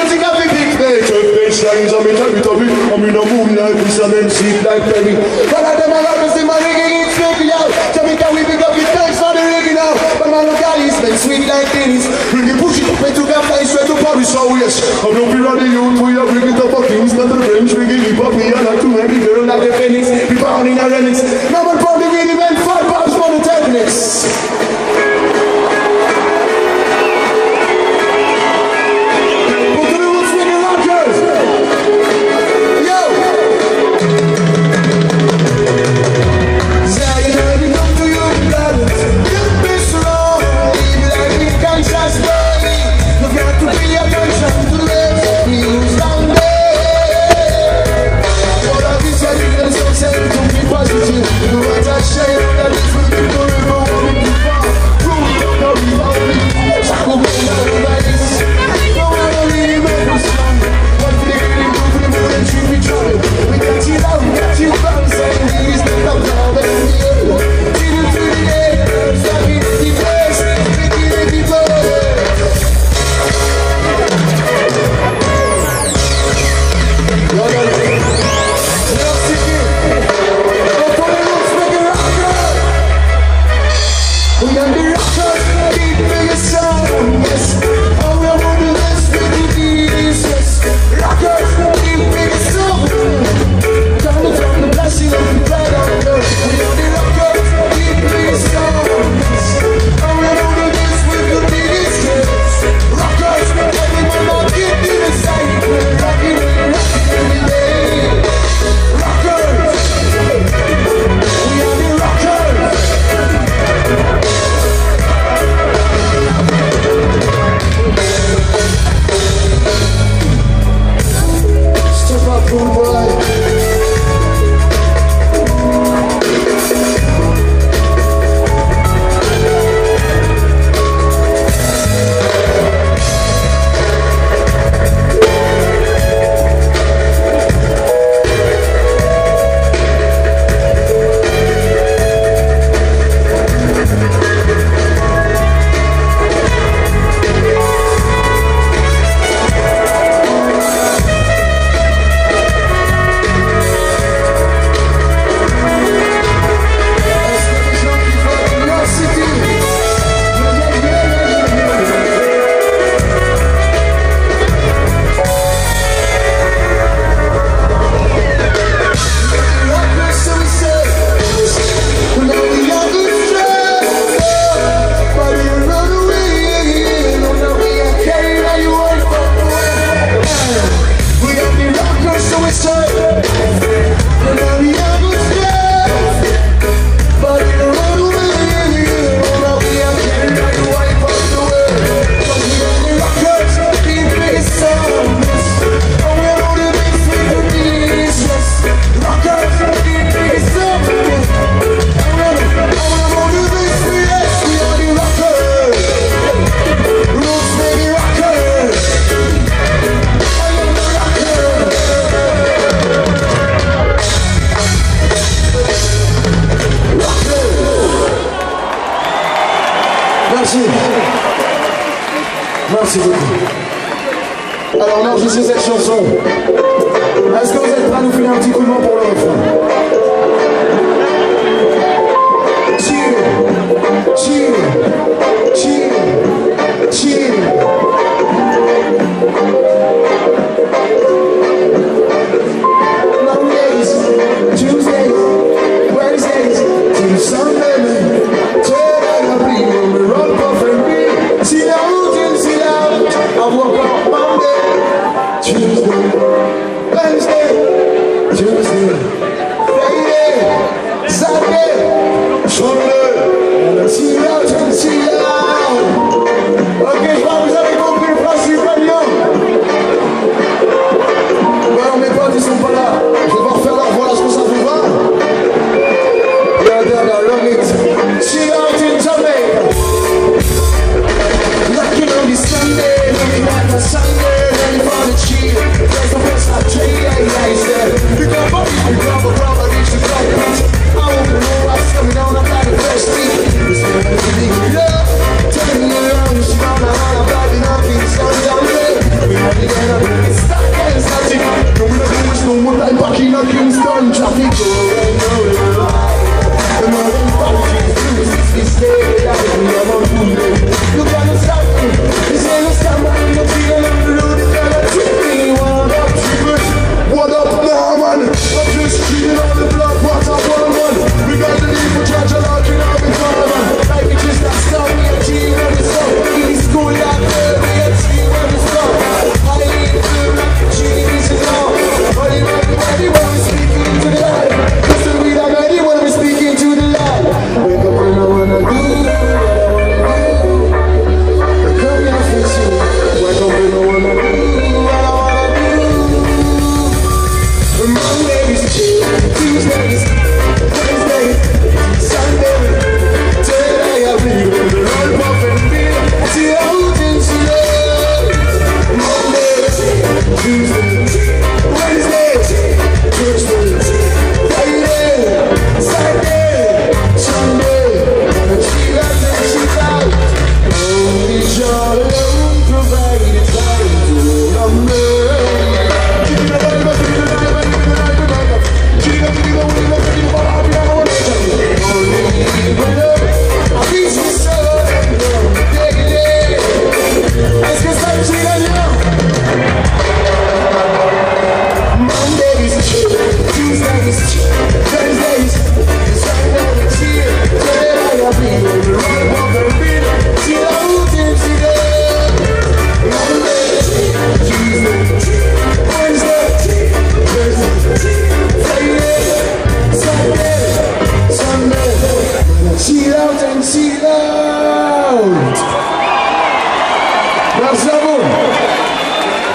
music of the big page. Face lines on me, tummy, tummy. I'm in a moon like this, I'm in sleep like Penny. All of them are like this, my rigging, it's big, yo. Jamaica, we big up, it thanks for the rigging, now. But my locality is been sweet like tennis. Really push it up into the place, straight to Paris, oh yes. I'm not feeling the youth, we are bringing the fuck news, not the French, we give up, we are like too many girls, like the pennies. We pounding our remix. Now we're probably winning, man, five pounds for the technics.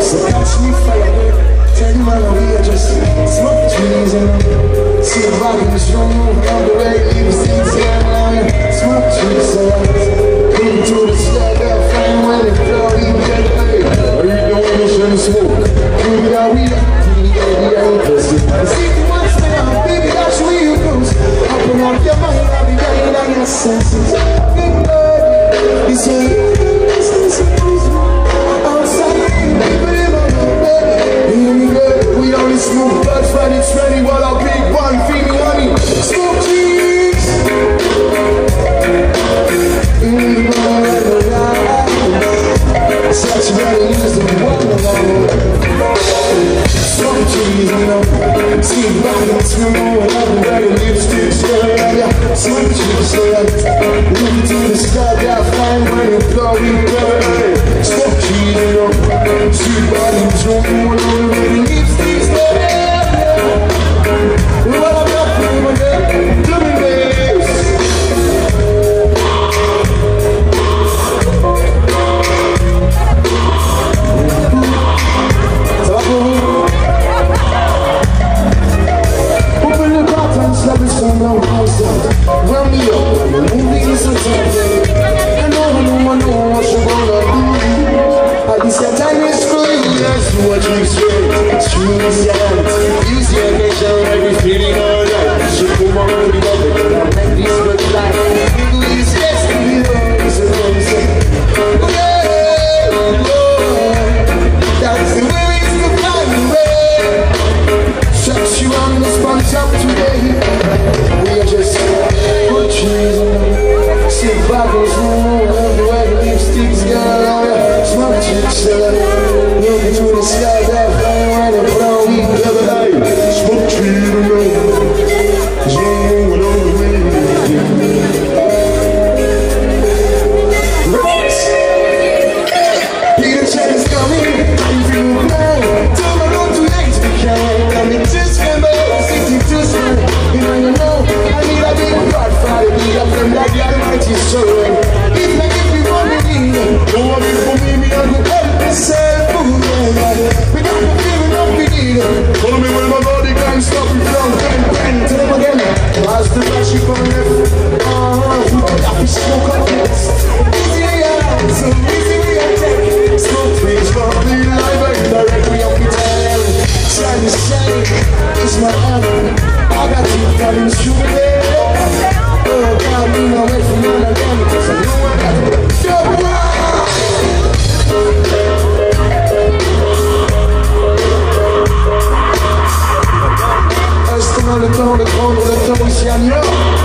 So catch me faded, ten man over here just smoke trees and see the body in the strong all the way, leave the seats here, smoke trees. So Follow me with my body can't stop me from getting bang, tell them again. Last the back, she gon' lift. Uh-huh, we got that fish, smoke. Easy way out, so easy way out, take. Smoke please, for me, live and direct, we up with hell. Shine, shine, it's my honor. I got you, darling, shoot me. Oh, God, me, no way. I know.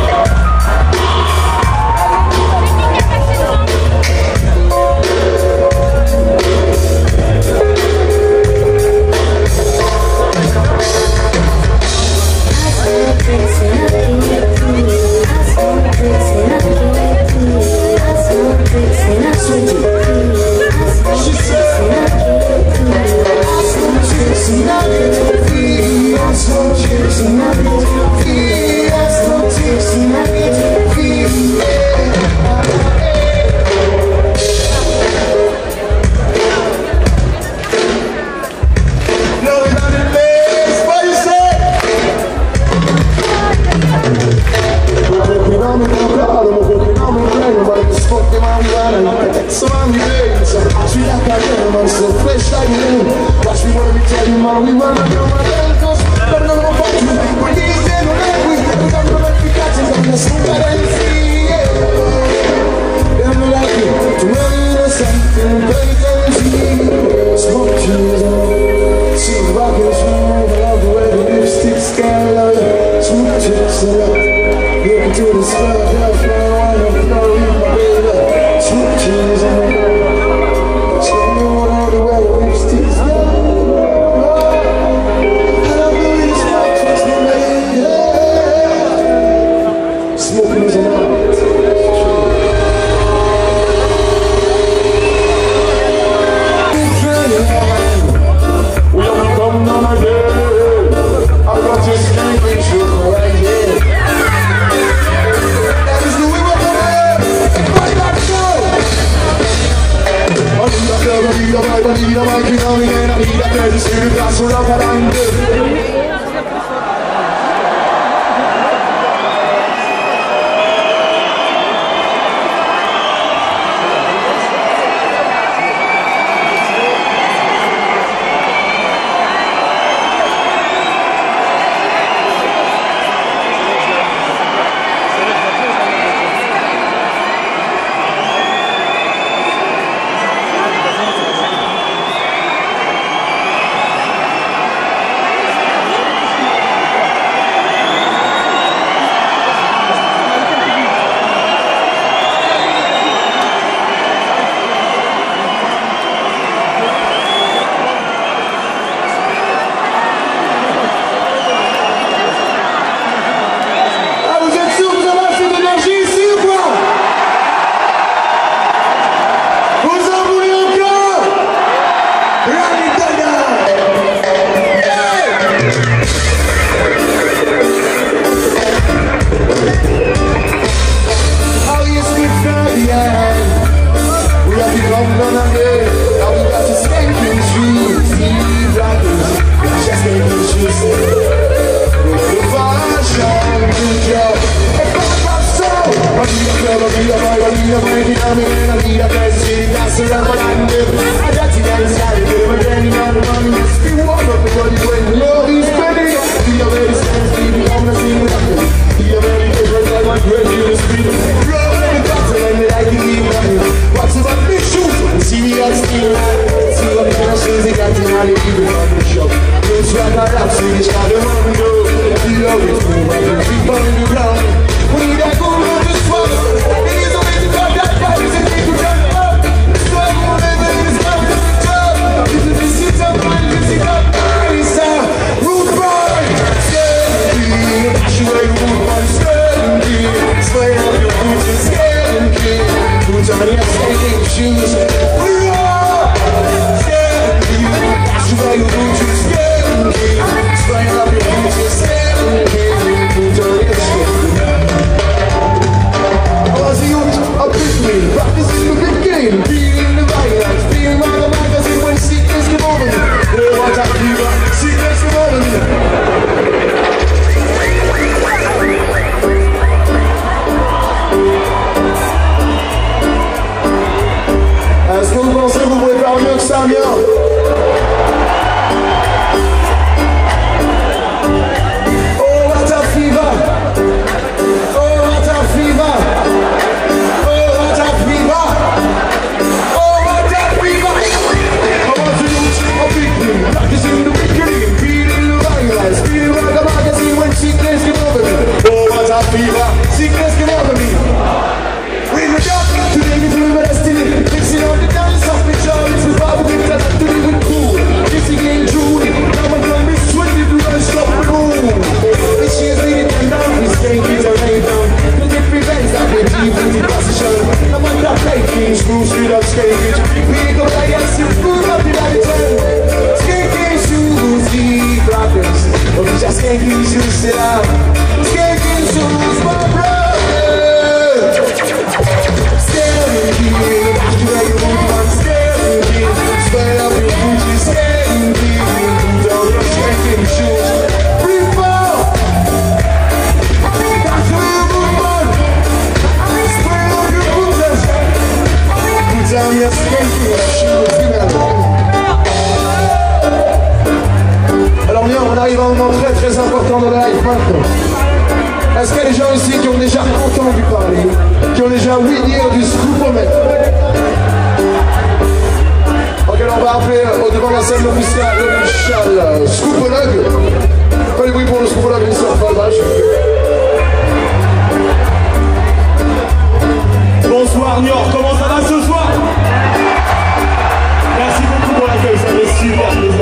Solo feel boy, I need a friend in me And I need a best shit, that's around what I'm with I got you. guys, got it, but I'm getting out of money We walk up the body when the love is spinning Be a very sense, baby, I'm gonna sing with you Be a very different type of girl, you the street Love when it comes to when I can leave on you Watch as I big shoes, and see me on steel See what kind of shoes they got in how they leave on the shop It's like a rap, see the shadow on the door Feel always move, I can keep on the ground you.